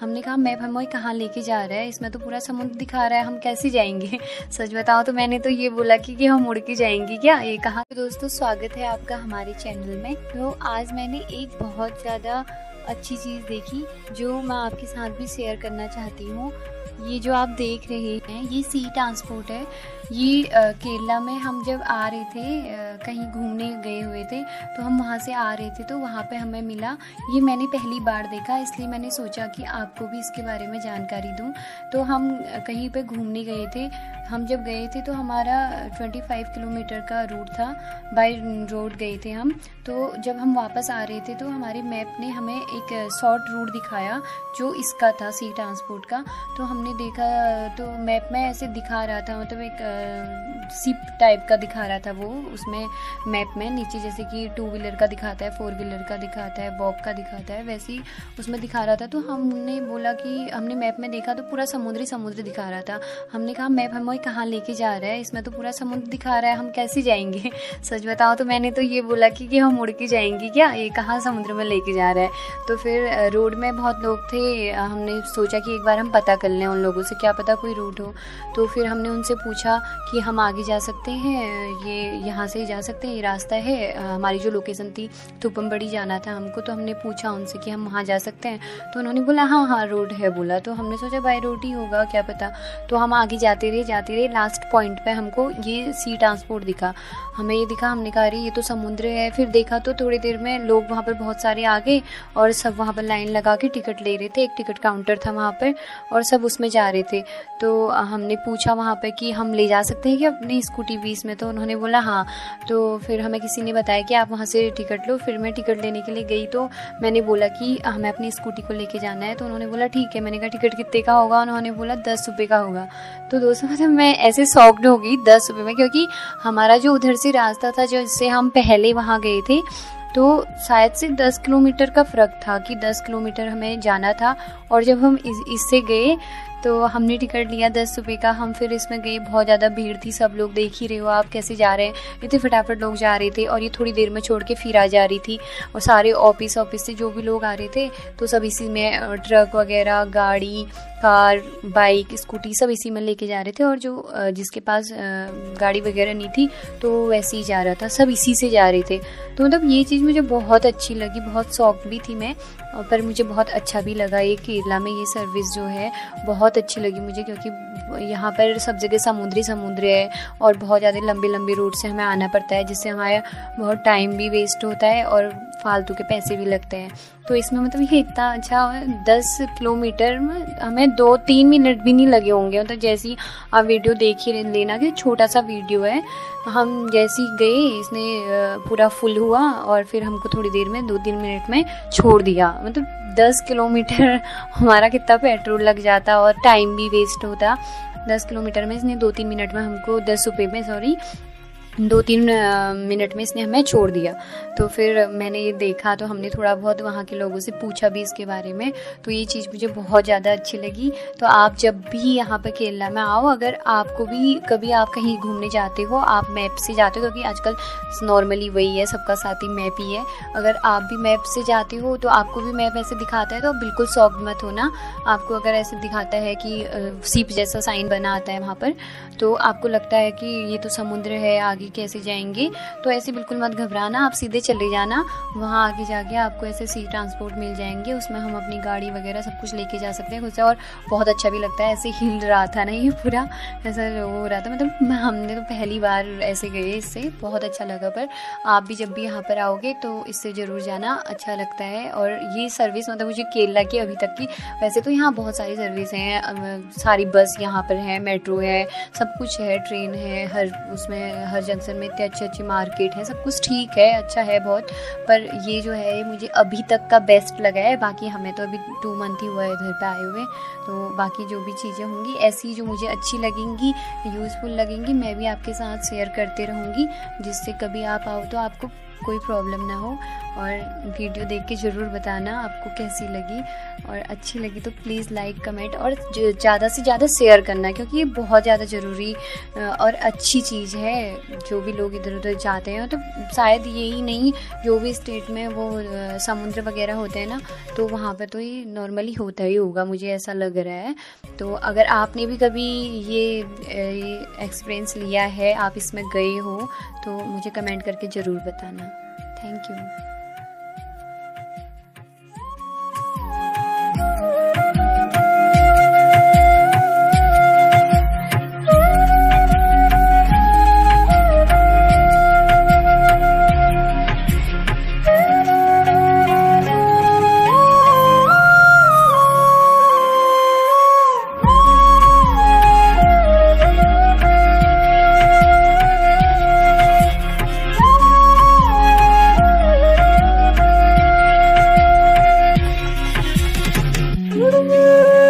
हमने कहा मैप हमें कहाँ लेके जा रहा है? इसमें तो पूरा समुद्र दिखा रहा है हम कैसे जाएँगे? सच बताओ तो मैंने तो ये बोला कि, कि हम उड़ के जाएँगे क्या? ये कहाँ। तो दोस्तों स्वागत है आपका हमारे चैनल में। तो आज मैंने एक बहुत ज़्यादा अच्छी चीज़ देखी जो मैं आपके साथ भी शेयर करना चाहती हूँ। ये जो आप देख रहे हैं, ये सी ट्रांसपोर्ट है। ये केरला में हम जब आ रहे थे कहीं घूमने गए हुए थे तो हम वहाँ से आ रहे थे तो वहाँ पे हमें मिला। ये मैंने पहली बार देखा, इसलिए मैंने सोचा कि आपको भी इसके बारे में जानकारी दूँ। तो हम कहीं पे घूमने गए थे। हम जब गए थे तो हमारा 25 किलोमीटर का रूट था। बाई रोड गए थे हम। तो जब हम वापस आ रहे थे तो हमारे मैप ने हमें एक शॉर्ट रूट दिखाया, जो इसका था सी ट्रांसपोर्ट का। तो हमने देखा तो मैप में ऐसे दिखा रहा था मतलब एक सिप टाइप का दिखा रहा था वो उसमें मैप में नीचे जैसे कि टू व्हीलर का दिखाता है फोर व्हीलर का दिखाता है वॉक का दिखाता है वैसे ही उसमें दिखा रहा था। तो हमने बोला कि हमने मैप में देखा तो पूरा समुद्री समुद्र दिखा रहा था। हमने कहा मैप हमें कहाँ लेके जा रहा है? इसमें तो पूरा समुद्र दिखा रहा है हम कैसे जाएँगे? सच बताओ तो मैंने तो ये बोला कि, कि हम उड़ के जाएँगे क्या? ये कहाँ समुद्र में लेके जा रहा है? तो फिर रोड में बहुत लोग थे हमने सोचा कि एक बार हम पता कर लें उन लोगों से क्या पता कोई रूट हो। तो फिर हमने उनसे पूछा कि हम आगे जा सकते हैं, ये यहाँ से ही जा सकते हैं, ये रास्ता है हमारी जो लोकेशन थी तुपम बड़ी जाना था हमको तो हमने पूछा उनसे कि हम वहाँ जा सकते हैं। तो उन्होंने बोला हाँ हाँ रोड है, बोला। तो हमने सोचा बाई रोड ही होगा, क्या पता? तो हम आगे जाते रहे जाते रहे लास्ट पॉइंट पे हमको ये सी ट्रांसपोर्ट दिखा। हमें ये दिखा, हमने कहा, अरे, ये तो समुद्र है। फिर देखा तो थोड़ी देर में लोग वहाँ पर बहुत सारे आ गए और सब वहाँ पर लाइन लगा के टिकट ले रहे थे। एक टिकट काउंटर था वहाँ पर और सब उसमें जा रहे थे। तो हमने पूछा वहाँ पर कि हम ले जा सकते हैं कि अपनी स्कूटी बीस में? तो उन्होंने बोला हाँ। तो फिर हमें किसी ने बताया कि आप वहाँ से टिकट लो। फिर मैं टिकट लेने के लिए गई तो मैंने बोला कि हमें अपनी स्कूटी को लेके जाना है। तो उन्होंने बोला, ठीक है। मैंने कहा टिकट कितने का होगा? उन्होंने बोला, दस रुपये का होगा। तो दोस्तों मतलब मैं ऐसे शॉक्ड हो गई दस रुपये में क्योंकि हमारा जो उधर से रास्ता था जो इससे हम पहले वहाँ गए थे तो शायद से दस किलोमीटर का फ़र्क था कि दस किलोमीटर हमें जाना था और जब हम इस, इससे गए तो हमने टिकट लिया दस रुपये का। हम फिर इसमें गए, बहुत ज़्यादा भीड़ थी, सब लोग देख ही रहे हो आप कैसे जा रहे हैं। इतने फटाफट लोग जा रहे थे और ये थोड़ी देर में छोड़ के फिर आ जा रही थी। और सारे ऑफ़िस ऑफ़िस से जो भी लोग आ रहे थे तो सब इसी में ट्रक वगैरह, गाड़ी कार बाइक स्कूटी सब इसी में लेके जा रहे थे और जो जिसके पास गाड़ी वगैरह नहीं थी तो वैसे ही जा रहा था, सब इसी से जा रहे थे। तो मतलब ये चीज़ मुझे बहुत अच्छी लगी, बहुत शौक भी थी मैं पर मुझे बहुत अच्छा भी लगा ये केरला में ये सर्विस जो है, बहुत अच्छी लगी मुझे क्योंकि यहाँ पर सब जगह समुद्री समुद्र है और बहुत ज़्यादा लंबे लंबे रूट से हमें आना पड़ता है, जिससे हमारा बहुत टाइम भी वेस्ट होता है और फालतू के पैसे भी लगते हैं। तो इसमें मतलब ये इतना अच्छा दस किलोमीटर में हमें दो तीन मिनट भी नहीं लगे होंगे। मतलब जैसी आप वीडियो देख ही लेना कि छोटा सा वीडियो है। हम जैसे ही गए, इसने पूरा फुल हुआ और फिर हमको थोड़ी देर में, दो तीन मिनट में छोड़ दिया। मतलब दस किलोमीटर हमारा कितना पेट्रोल लग जाता और टाइम भी वेस्ट होता। दस किलोमीटर में इसने दो तीन मिनट में हमको दस रुपये में सॉरी दो तीन मिनट में इसने हमें छोड़ दिया। तो फिर मैंने ये देखा तो हमने थोड़ा बहुत वहाँ के लोगों से पूछा भी इसके बारे में। तो ये चीज़ मुझे बहुत ज़्यादा अच्छी लगी। तो आप जब भी यहाँ पर केरला में आओ, अगर आपको भी कभी आप कहीं घूमने जाते हो, आप मैप से जाते हो, क्योंकि आजकल नॉर्मली वही है, सबका साथ ही मैप ही है। अगर आप भी मैप से जाते हो तो आपको भी मैप ऐसे दिखाता है तो बिल्कुल शौक मत होना। आपको अगर ऐसे दिखाता है कि सीप जैसा साइन बना आता है वहाँ पर तो आपको लगता है कि ये तो समुद्र है, आगे आगे कैसे जाएँगे? तो ऐसे बिल्कुल मत घबराना, आप सीधे चले जाना। वहाँ आगे जाके आपको ऐसे सी ट्रांसपोर्ट मिल जाएँगे, उसमें हम अपनी गाड़ी वगैरह सब कुछ लेके जा सकते हैं खुद से। और बहुत अच्छा भी लगता है, ऐसे हिल रहा था ना ये पूरा, ऐसा हो रहा था। मतलब हमने तो पहली बार ऐसे गए इससे, बहुत अच्छा लगा। पर आप भी जब भी यहाँ पर आओगे तो इससे ज़रूर जाना अच्छा लगता है। और ये सर्विस मतलब मुझे केरला की अभी तक की, वैसे तो यहाँ बहुत सारी सर्विस हैं सारी बस यहाँ पर है मेट्रो है, सब कुछ है ट्रेन है, हर उसमें, हर जंक्शन में इतनी अच्छी अच्छी मार्केट है, सब कुछ ठीक है अच्छा है बहुत, पर ये जो है मुझे अभी तक का बेस्ट लगा है, बाकी हमें तो अभी टू मंथ ही हुआ है इधर पे आए हुए तो बाकी जो भी चीज़ें होंगी, ऐसी जो मुझे अच्छी लगेंगी यूज़फुल लगेंगी, मैं भी आपके साथ शेयर करते रहूँगी, जिससे कभी आप आओ तो आपको कोई प्रॉब्लम ना हो और वीडियो देख के ज़रूर बताना आपको कैसी लगी। और अच्छी लगी तो प्लीज़ लाइक कमेंट और ज़्यादा से ज़्यादा शेयर करना क्योंकि ये बहुत ज़्यादा ज़रूरी और अच्छी चीज़ है। जो भी लोग इधर उधर जाते हैं तो शायद यही नहीं, जो भी स्टेट में वो समुद्र वगैरह होते हैं ना तो वहाँ पर तो ये नॉर्मली होता ही होगा, मुझे ऐसा लग रहा है। तो अगर आपने भी कभी ये एक्सपीरियंस लिया है, आप इसमें गए हो तो मुझे कमेंट करके ज़रूर बताना। Thank you Música